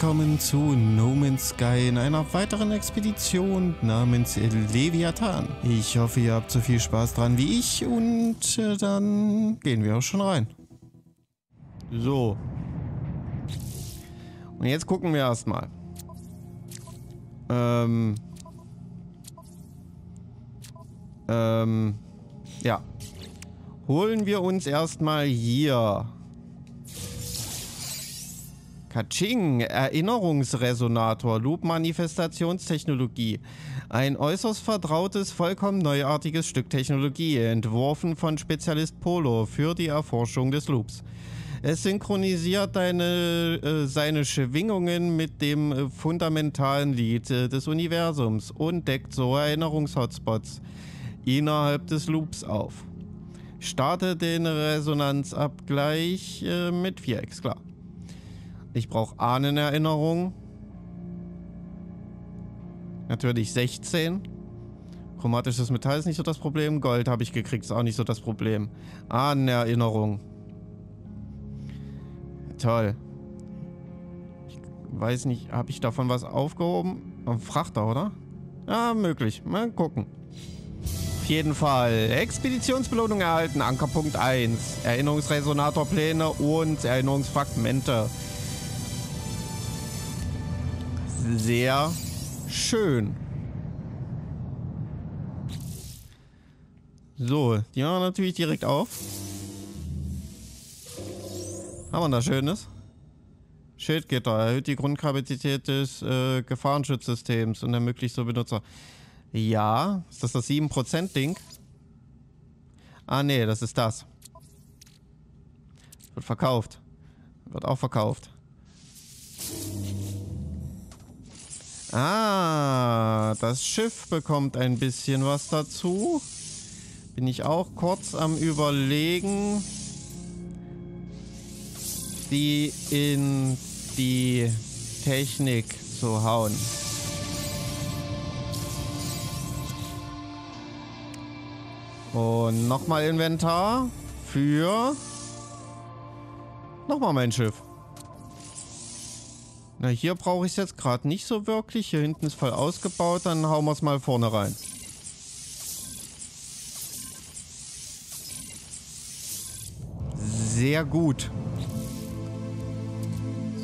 willkommen zu No Man's Sky in einer weiteren Expedition namens Leviathan. Ich hoffe, ihr habt so viel Spaß dran wie ich und äh, dann gehen wir auch schon rein. So. Und jetzt gucken wir erstmal. Ähm. Ähm. Ja. Holen wir uns erstmal hier Kaching, Erinnerungsresonator, Loop-Manifestationstechnologie. Ein äußerst vertrautes, vollkommen neuartiges Stück Technologie, entworfen von Spezialist Polo für die Erforschung des Loops. Es synchronisiert deine, äh, seine Schwingungen mit dem äh, fundamentalen Lied äh, des Universums und deckt so Erinnerungshotspots innerhalb des Loops auf. Starte den Resonanzabgleich äh, mit 4x, klar. Ich brauche Ahnenerinnerung. Natürlich 16. Chromatisches Metall ist nicht so das Problem. Gold habe ich gekriegt, ist auch nicht so das Problem. Ahnenerinnerung. Toll. Ich weiß nicht, habe ich davon was aufgehoben? Ein Frachter, oder? Ja, möglich. Mal gucken. Auf jeden Fall. Expeditionsbelohnung erhalten. Ankerpunkt 1. Erinnerungsresonatorpläne und Erinnerungsfragmente sehr schön. So, die machen wir natürlich direkt auf. Haben wir da Schönes? Schildgitter erhöht die Grundkapazität des äh, Gefahrenschutzsystems und ermöglicht so Benutzer. Ja, ist das das 7% Ding? Ah, nee, das ist das. Wird verkauft. Wird auch verkauft. Ah, das Schiff bekommt ein bisschen was dazu. Bin ich auch kurz am überlegen, die in die Technik zu hauen. Und nochmal Inventar für nochmal mein Schiff. Na, hier brauche ich es jetzt gerade nicht so wirklich. Hier hinten ist voll ausgebaut. Dann hauen wir es mal vorne rein. Sehr gut.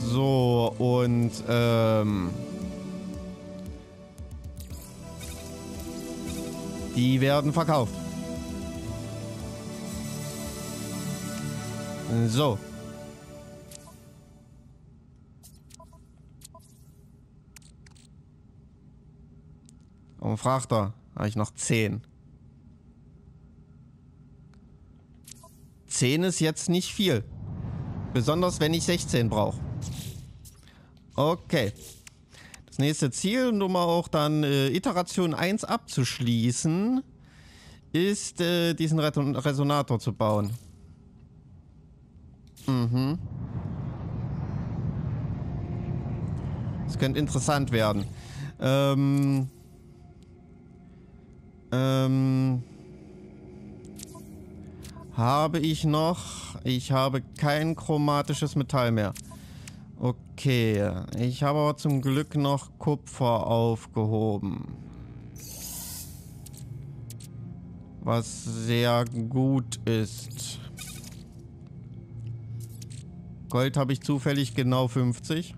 So, und ähm... Die werden verkauft. So. Und Frachter habe ich noch 10. 10 ist jetzt nicht viel. Besonders wenn ich 16 brauche. Okay. Das nächste Ziel, um auch dann äh, Iteration 1 abzuschließen, ist, äh, diesen Resonator zu bauen. Mhm. Das könnte interessant werden. Ähm, ähm, habe ich noch? Ich habe kein chromatisches Metall mehr. Okay, ich habe aber zum Glück noch Kupfer aufgehoben. Was sehr gut ist. Gold habe ich zufällig genau 50.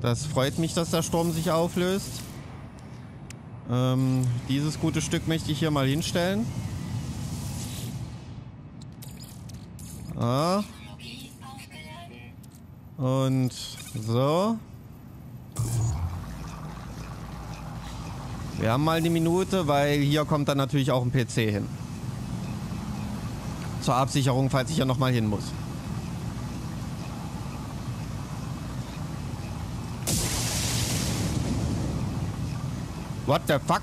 Das freut mich, dass der Sturm sich auflöst. Ähm, dieses gute Stück möchte ich hier mal hinstellen. Ah. Und so. Wir haben mal eine Minute, weil hier kommt dann natürlich auch ein PC hin. Zur Absicherung, falls ich ja nochmal hin muss. What the fuck?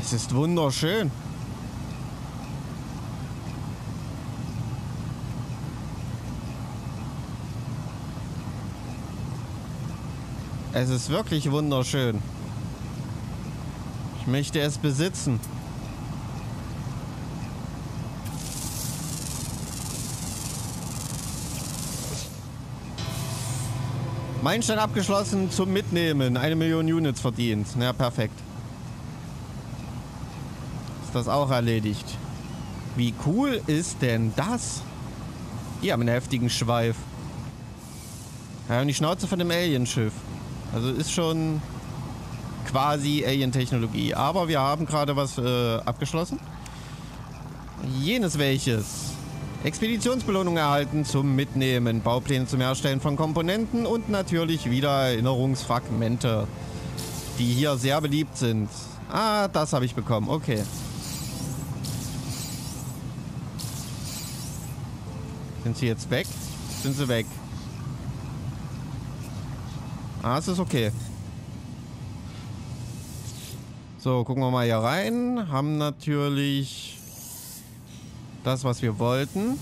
Es ist wunderschön. Es ist wirklich wunderschön. Möchte es besitzen. Meilenstein abgeschlossen zum Mitnehmen. Eine Million Units verdient. Na, perfekt. Ist das auch erledigt. Wie cool ist denn das? Die haben einen heftigen Schweif. Ja, und die Schnauze von dem Alienschiff. Also ist schon quasi Alien-Technologie. Aber wir haben gerade was äh, abgeschlossen. Jenes welches. Expeditionsbelohnung erhalten zum Mitnehmen, Baupläne zum Herstellen von Komponenten und natürlich wieder Erinnerungsfragmente, die hier sehr beliebt sind. Ah, das habe ich bekommen. Okay. Sind sie jetzt weg? Sind sie weg? Ah, es ist okay. So, gucken wir mal hier rein. Haben natürlich das, was wir wollten.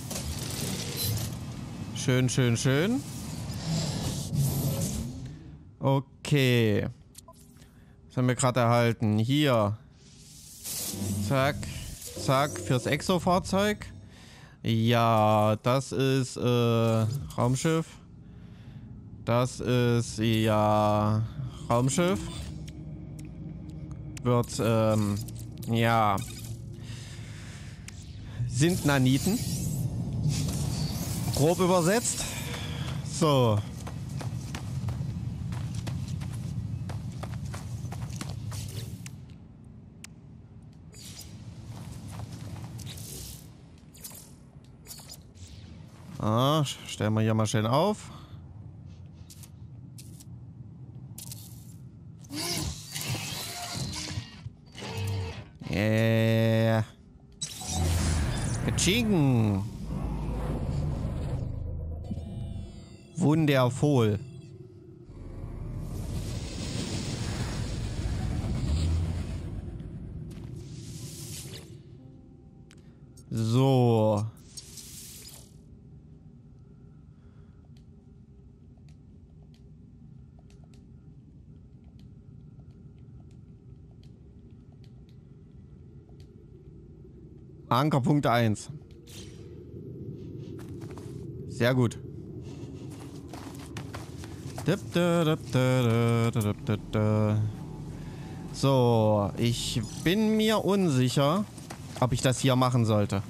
Schön, schön, schön. Okay. Das haben wir gerade erhalten. Hier. Zack. Zack. Fürs Exo-Fahrzeug. Ja, das ist äh, Raumschiff. Das ist ja Raumschiff. Wird ähm, ja sind Naniten. Grob übersetzt. So. Ah, stellen wir hier mal schön auf. Wundervoll. So. Ankerpunkt 1. Sehr gut. So, ich bin mir unsicher, ob ich das hier machen sollte.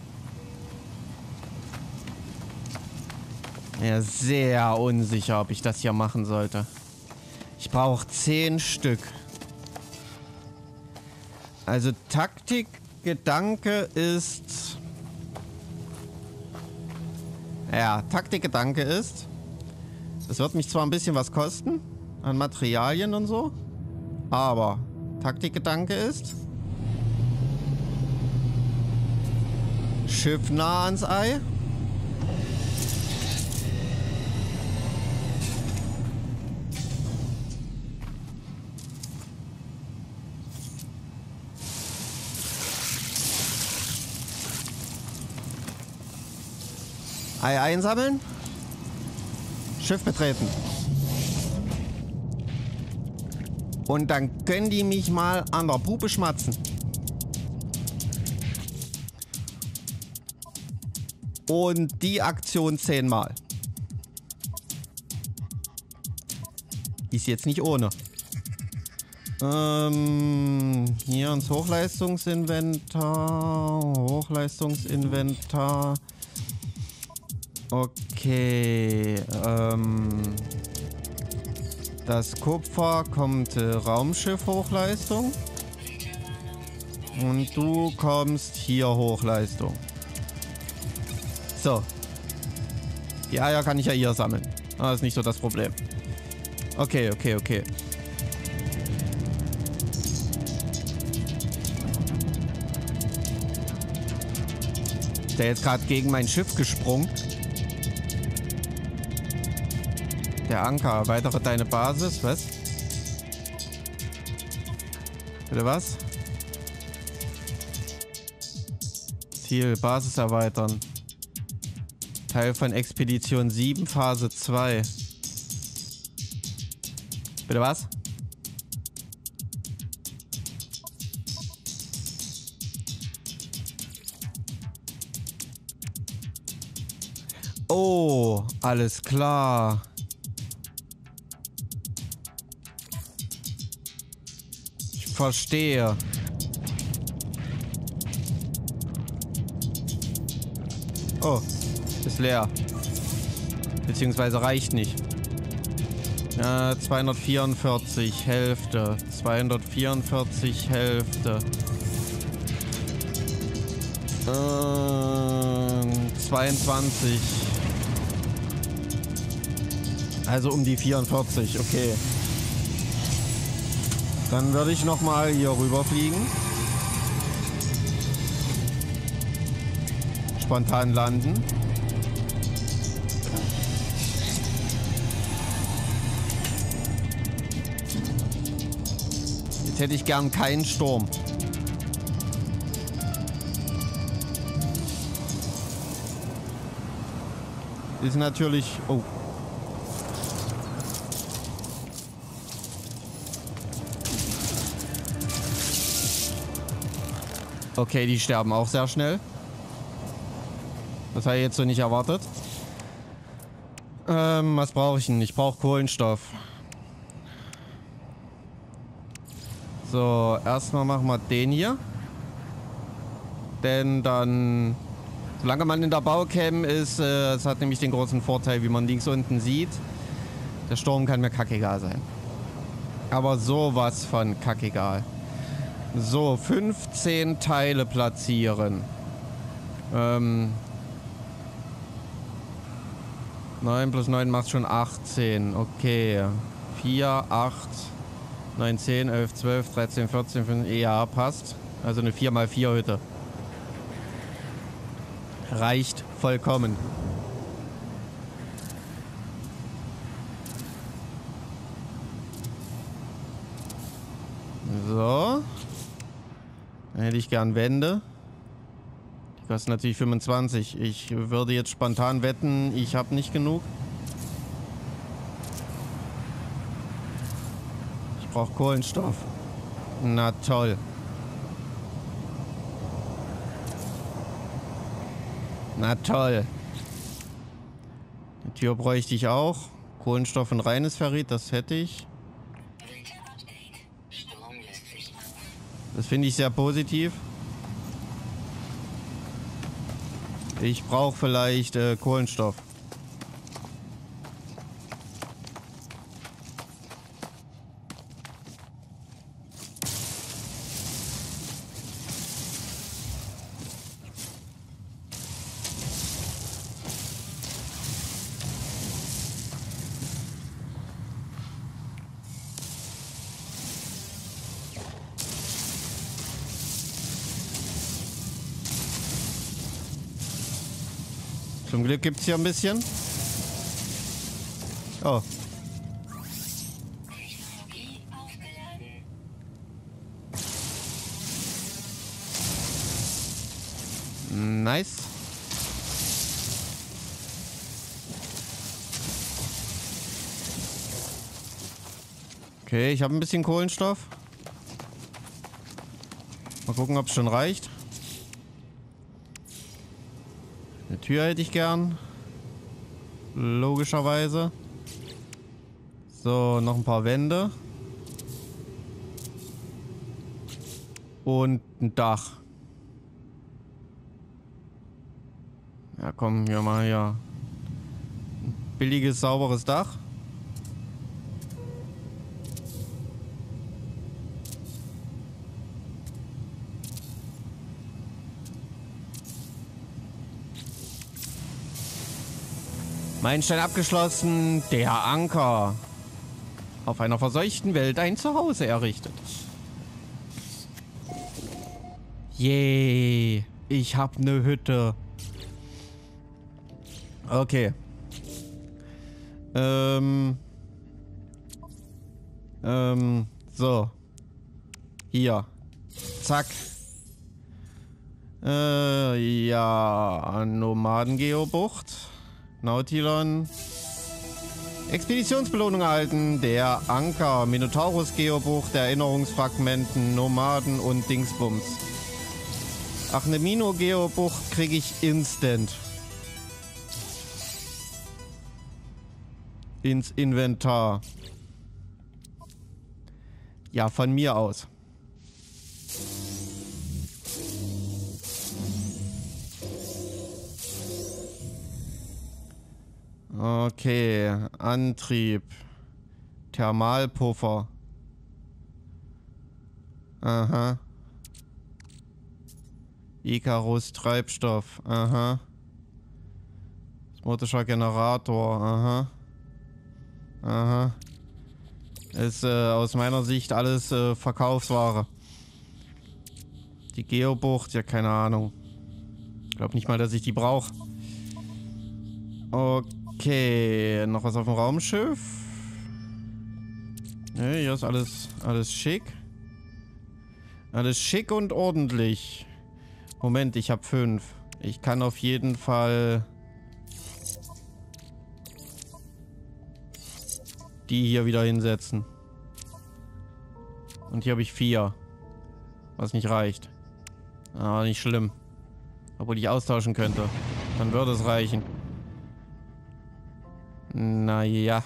Ja, sehr unsicher, ob ich das hier machen sollte. Ich brauche zehn Stück. Also Taktik Gedanke ist... Ja, Taktikgedanke ist... Es wird mich zwar ein bisschen was kosten, an Materialien und so, aber Taktikgedanke ist... Schiff nah ans Ei. Ei einsammeln. Schiff betreten. Und dann können die mich mal an der Puppe schmatzen. Und die Aktion zehnmal. Ist jetzt nicht ohne. Ähm, hier ins Hochleistungsinventar. Hochleistungsinventar. Okay, ähm... Das Kupfer kommt äh, Raumschiff Hochleistung. Und du kommst hier Hochleistung. So. Die Eier kann ich ja hier sammeln. Das ist nicht so das Problem. Okay, okay, okay. Ist der jetzt gerade gegen mein Schiff gesprungen? Der Anker. Erweitere deine Basis. Was? Bitte was? Ziel. Basis erweitern. Teil von Expedition 7, Phase 2. Bitte was? Oh, alles klar. Verstehe. Oh, ist leer. Beziehungsweise reicht nicht. Ja, 244 Hälfte. 244 Hälfte. Ähm, 22. Also um die 44, okay. Dann würde ich nochmal hier rüberfliegen. Spontan landen. Jetzt hätte ich gern keinen Sturm. Ist natürlich... Oh. Okay, die sterben auch sehr schnell. Das habe ich jetzt so nicht erwartet. Ähm, was brauche ich denn? Ich brauche Kohlenstoff. So, erstmal machen wir den hier. Denn dann, solange man in der Baucam ist, äh, es hat nämlich den großen Vorteil, wie man links unten sieht, der Sturm kann mir kackegal sein. Aber sowas von kackegal. So, 15 Teile platzieren. Ähm, 9 plus 9 macht schon 18. Okay. 4, 8, 9, 10, 11, 12, 13, 14, 15. Ja, passt. Also eine 4x4 Hütte. Reicht vollkommen. So. Hätte ich gern Wände. Die kosten natürlich 25. Ich würde jetzt spontan wetten, ich habe nicht genug. Ich brauche Kohlenstoff. Na toll. Na toll. Die Tür bräuchte ich auch. Kohlenstoff und reines Ferrit, das hätte ich. Das finde ich sehr positiv. Ich brauche vielleicht äh, Kohlenstoff. Zum Glück gibt es hier ein bisschen. Oh. Nice. Okay, ich habe ein bisschen Kohlenstoff. Mal gucken, ob es schon reicht. Eine Tür hätte ich gern. Logischerweise. So, noch ein paar Wände. Und ein Dach. Ja, komm, hier mal hier. Ein billiges, sauberes Dach. Meilenstein abgeschlossen. Der Anker. Auf einer verseuchten Welt ein Zuhause errichtet. Yay. Ich hab ne Hütte. Okay. Ähm. Ähm. So. Hier. Zack. Äh, ja. Nomadengeobucht. Nautilon. Expeditionsbelohnung erhalten. Der Anker, Minotaurus Geobuch, der Erinnerungsfragmenten, Nomaden und Dingsbums. Ach, eine Mino-Geobuch kriege ich instant. Ins Inventar. Ja, von mir aus. Okay, Antrieb. Thermalpuffer. Aha. Icarus Treibstoff. Aha. Osmotischer Generator. Aha. Aha. Ist äh, aus meiner Sicht alles äh, Verkaufsware. Die Geobucht, ja keine Ahnung. Ich glaube nicht mal, dass ich die brauche. Okay, noch was auf dem Raumschiff. Ne, hier ist alles, alles schick. Alles schick und ordentlich. Moment, ich habe fünf. Ich kann auf jeden Fall die hier wieder hinsetzen. Und hier habe ich vier. Was nicht reicht. Aber nicht schlimm. Obwohl ich austauschen könnte. Dann würde es reichen. Naja.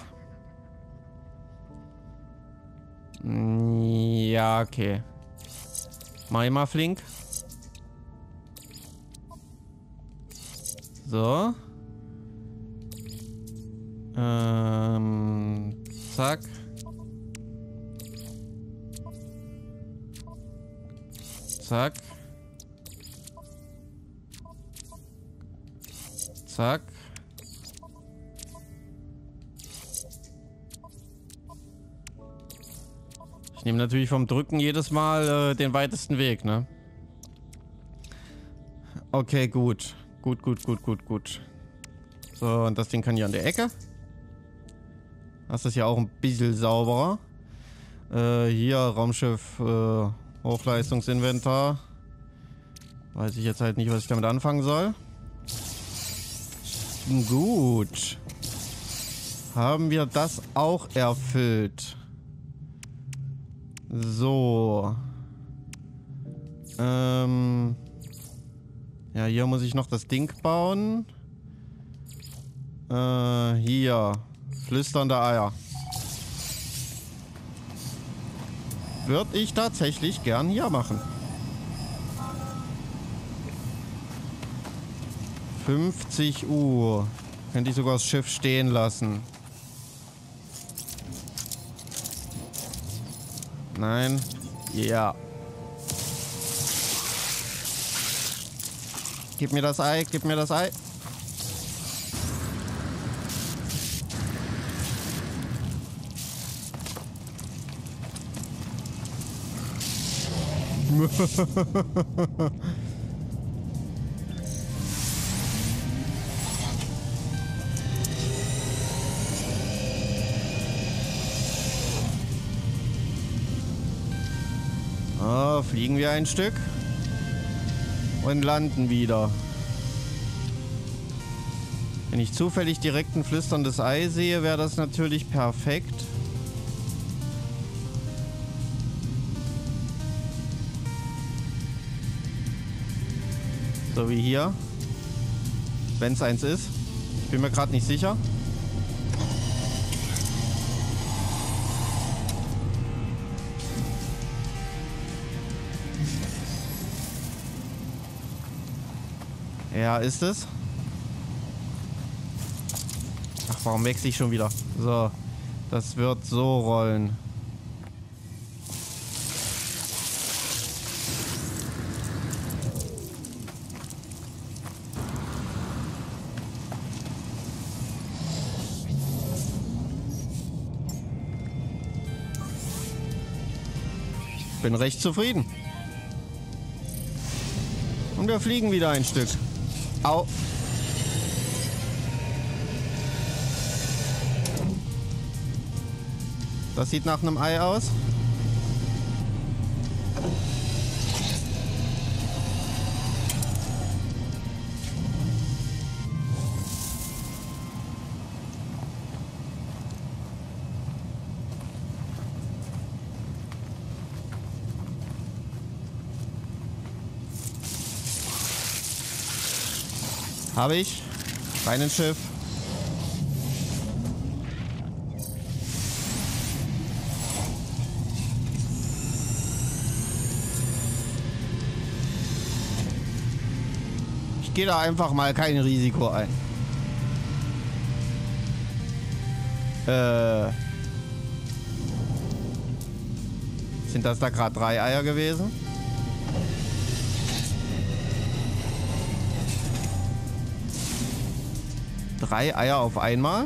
Ja, okay. Mach ich mal flink. So. Ähm, zack. Zack. Zack. Ich nehme natürlich vom Drücken jedes Mal äh, den weitesten Weg, ne? Okay, gut. Gut, gut, gut, gut, gut. So, und das Ding kann hier an der Ecke. Das ist ja auch ein bisschen sauberer. Äh, hier Raumschiff äh, Hochleistungsinventar. Weiß ich jetzt halt nicht, was ich damit anfangen soll. Gut. Haben wir das auch erfüllt? So. Ähm... Ja, hier muss ich noch das Ding bauen. Äh, hier. Flüsternde Eier. Würde ich tatsächlich gern hier machen. 50 Uhr. Könnte ich sogar das Schiff stehen lassen. Nein. Ja. Gib mir das Ei, gib mir das Ei. fliegen wir ein Stück und landen wieder. Wenn ich zufällig direkt ein flüsterndes Ei sehe, wäre das natürlich perfekt. So wie hier. Wenn es eins ist. Ich bin mir gerade nicht sicher. Ja, ist es. Ach, warum wechsle ich schon wieder? So, das wird so rollen. Bin recht zufrieden. Und wir fliegen wieder ein Stück. Au. Das sieht nach einem Ei aus. Habe ich. Rein ins Schiff. Ich gehe da einfach mal kein Risiko ein. Äh. Sind das da gerade drei Eier gewesen? Drei Eier auf einmal?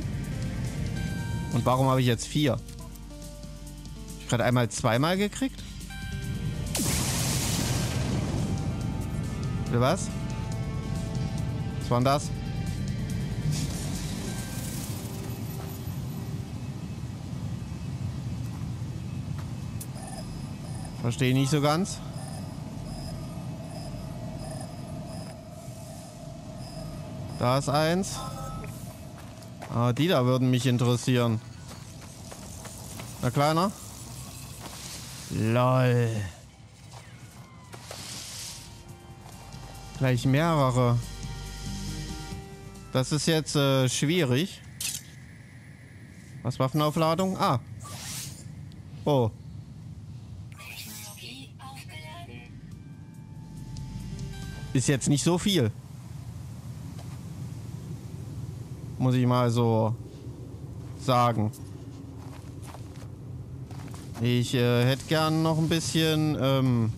Und warum habe ich jetzt vier? Ich gerade einmal zweimal gekriegt? Oder was? Was war denn das? Verstehe nicht so ganz. Da ist eins. Ah, die da würden mich interessieren. Na kleiner? LOL. Gleich mehrere. Das ist jetzt äh, schwierig. Was Waffenaufladung? Ah. Oh. Ist jetzt nicht so viel. Muss ich mal so sagen. Ich äh, hätte gern noch ein bisschen... Ähm,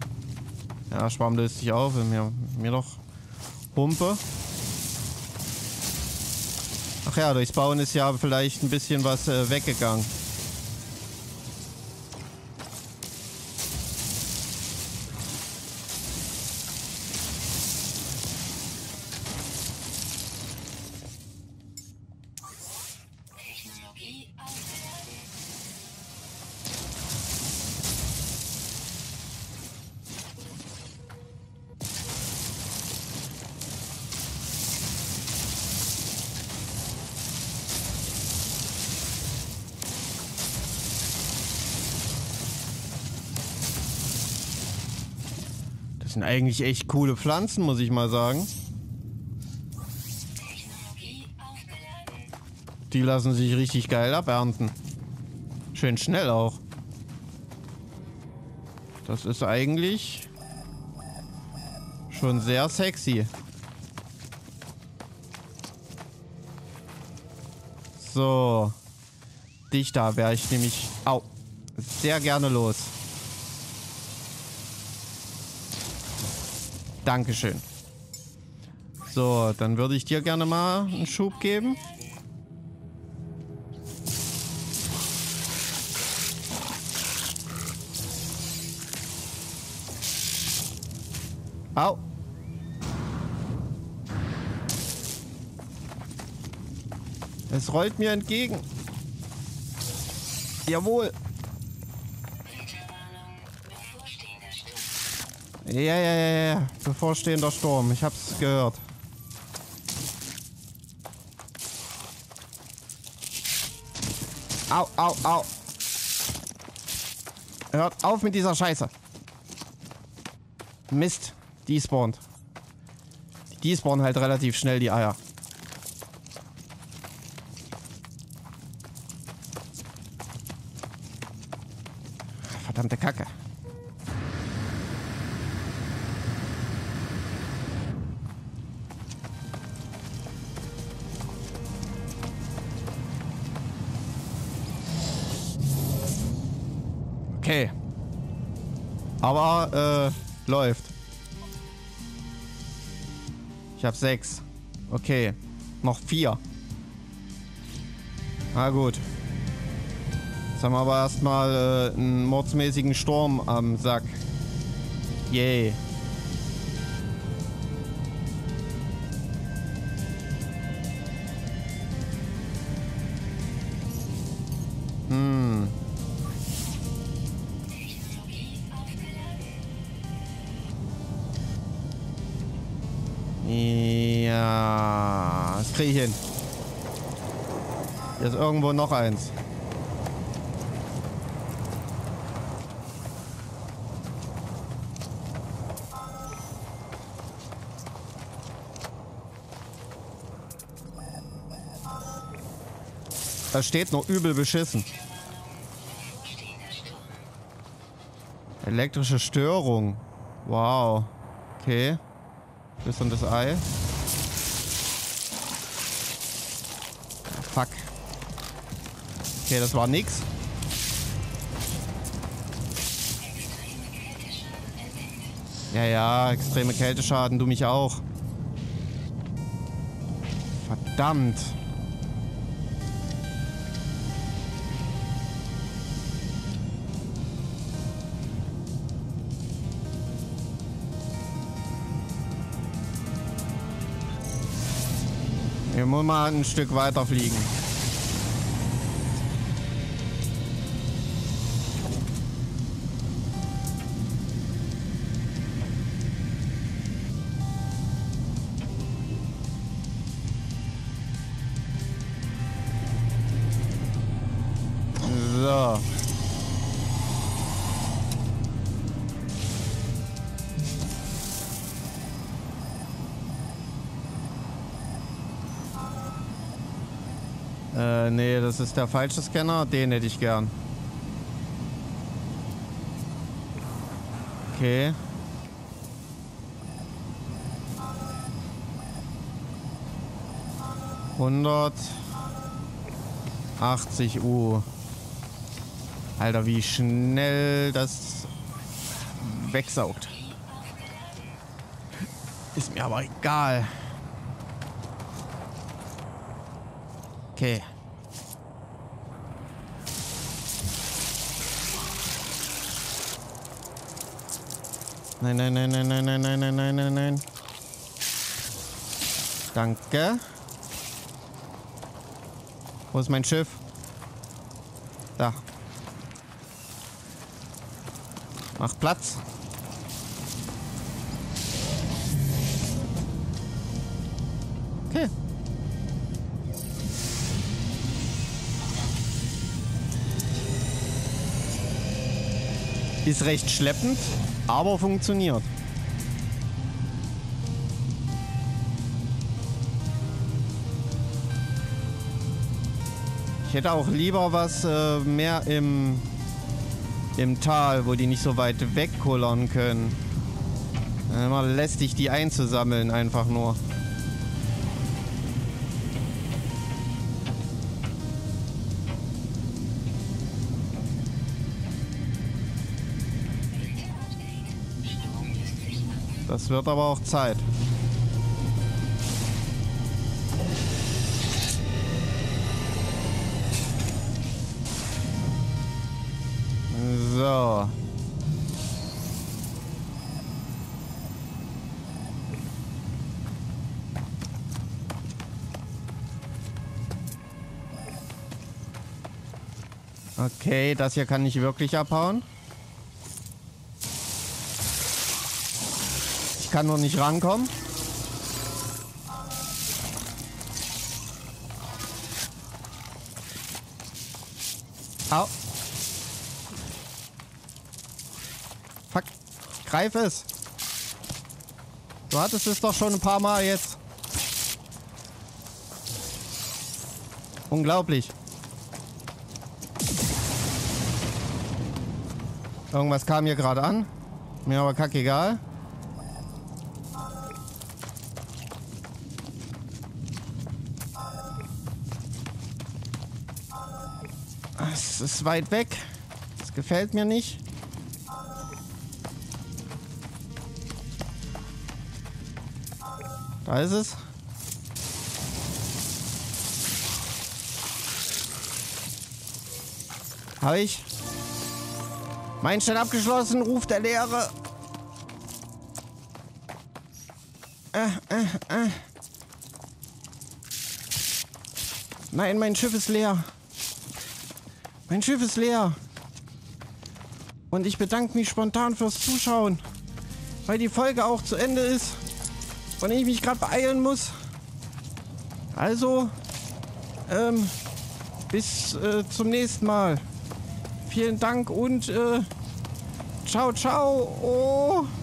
ja, Schwamm löst sich auf. Mir, mir noch Pumpe. Ach ja, durchs Bauen ist ja vielleicht ein bisschen was äh, weggegangen. Eigentlich echt coole Pflanzen, muss ich mal sagen. Die lassen sich richtig geil abernten. Schön schnell auch. Das ist eigentlich schon sehr sexy. So. Dich da wäre ich nämlich... Au. Sehr gerne los. Dankeschön. So, dann würde ich dir gerne mal einen Schub geben. Au. Es rollt mir entgegen. Jawohl. Ja, ja, ja, ja. Bevorstehender Sturm. Ich hab's gehört. Au, au, au. Hört auf mit dieser Scheiße. Mist. Die spawnt. Die spawnen halt relativ schnell, die Eier. Verdammte Kacke. Aber, äh, läuft. Ich habe sechs. Okay. Noch vier. Na gut. Jetzt haben wir aber erstmal äh, einen mordsmäßigen Sturm am Sack. Yay. kriege ich hin. Hier ist irgendwo noch eins. Da steht noch übel beschissen. Elektrische Störung. Wow. Okay. Bis und das Ei. Okay, das war nix. Ja, ja, extreme Kälteschaden, du mich auch. Verdammt. Wir müssen mal ein Stück weiter fliegen. Äh, nee, das ist der falsche Scanner. Den hätte ich gern. Okay. Hundert. 80 U. Alter, wie schnell das wegsaugt. Ist mir aber egal. Okay. Nein, nein, nein, nein, nein, nein, nein, nein, nein, nein, nein. Danke. Wo ist mein Schiff? Da. Mach Platz. Okay. Ist recht schleppend, aber funktioniert. Ich hätte auch lieber was äh, mehr im, im Tal, wo die nicht so weit wegkullern können. Immer lästig, die einzusammeln, einfach nur. Das wird aber auch Zeit. So. Okay, das hier kann ich wirklich abhauen. Kann noch nicht rankommen. Au. Fuck. Greif es. Du hattest es doch schon ein paar Mal jetzt. Unglaublich. Irgendwas kam hier gerade an. Mir aber kackegal. Weit weg. Das gefällt mir nicht. Da ist es. Habe ich. Meilenstein abgeschlossen, ruft der Lehre. Äh, äh, äh. Nein, mein Schiff ist leer. Mein Schiff ist leer. Und ich bedanke mich spontan fürs Zuschauen. Weil die Folge auch zu Ende ist. Und ich mich gerade beeilen muss. Also, ähm, bis äh, zum nächsten Mal. Vielen Dank und äh, ciao, ciao. Oh.